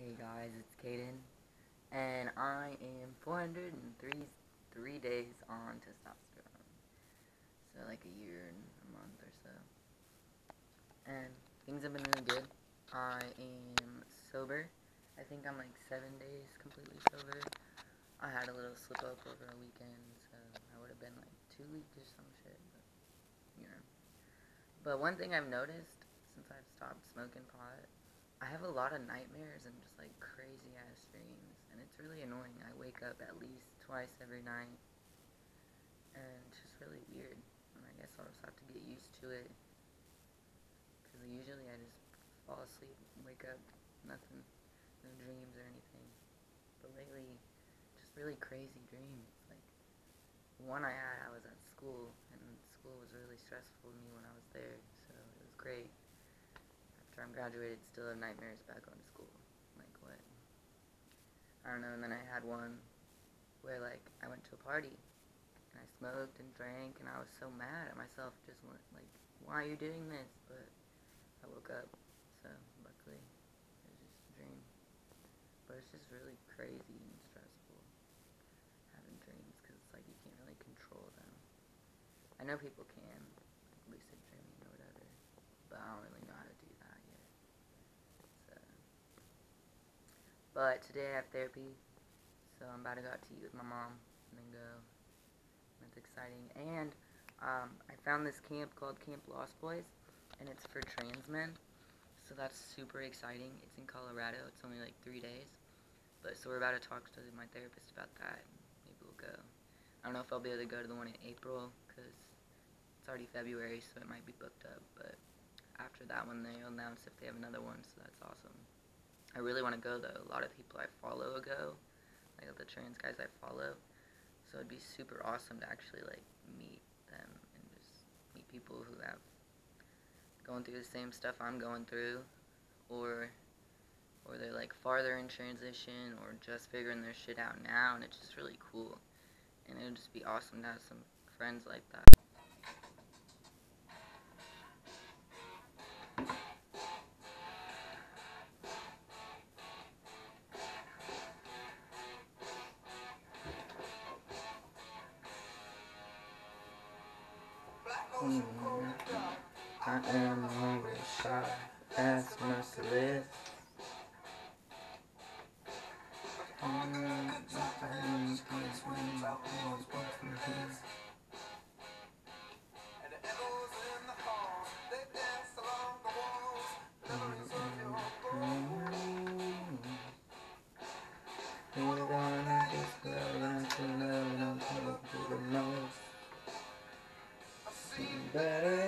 Hey guys, it's Caden, and I am 403 three days on testosterone. So like a year and a month or so. And things have been really good. I am sober. I think I'm like seven days completely sober. I had a little slip up over a weekend, so I would have been like two weeks or some shit, but you know. But one thing I've noticed since I've stopped smoking pot I have a lot of nightmares and just like crazy ass dreams, and it's really annoying. I wake up at least twice every night, and it's just really weird. And I guess I'll just have to get used to it, because usually I just fall asleep, wake up, nothing, no dreams or anything. But lately, just really crazy dreams. Like one I had, I was at school, and school was really stressful to me when I was there, so it was great after I'm graduated, still have nightmares about going to school. Like, what? I don't know, and then I had one where, like, I went to a party, and I smoked and drank, and I was so mad at myself, just went, like, why are you doing this? But I woke up, so luckily, it was just a dream. But it's just really crazy and stressful having dreams, because it's like you can't really control them. I know people can, like lucid dreaming or whatever, but I don't really know how to do that yet. So, but today I have therapy, so I'm about to go out to eat with my mom and then go. That's exciting. And um, I found this camp called Camp Lost Boys, and it's for trans men. So that's super exciting. It's in Colorado. It's only like three days. But so we're about to talk to my therapist about that. Maybe we'll go. I don't know if I'll be able to go to the one in April because it's already February, so it might be booked up. But after that one, they'll announce if they have another one, so that's awesome. I really want to go though. A lot of people I follow go, like the trans guys I follow. So it'd be super awesome to actually like meet them and just meet people who have going through the same stuff I'm going through, or or they're like farther in transition or just figuring their shit out now, and it's just really cool. And it would just be awesome to have some friends like that. Mm -hmm. I am hungry, shy, that's merciless. better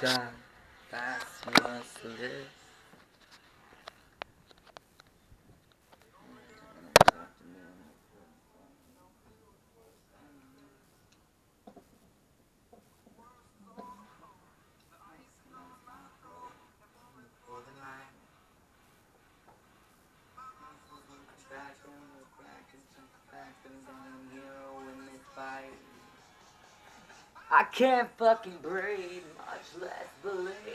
hungry, shy, fast, merciless. I can't fucking breathe, much less believe.